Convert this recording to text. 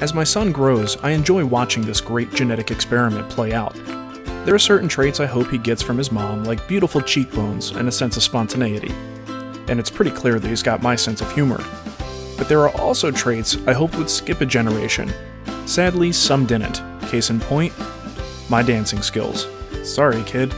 As my son grows, I enjoy watching this great genetic experiment play out. There are certain traits I hope he gets from his mom, like beautiful cheekbones and a sense of spontaneity. And it's pretty clear that he's got my sense of humor. But there are also traits I hoped would skip a generation. Sadly, some didn't. Case in point, my dancing skills. Sorry, kid.